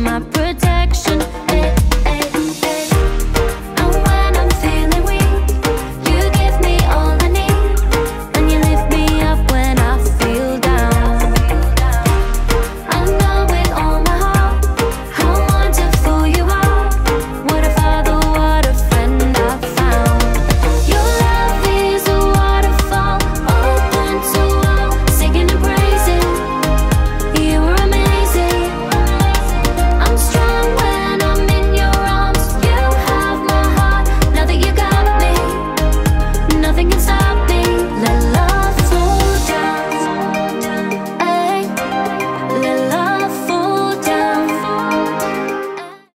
my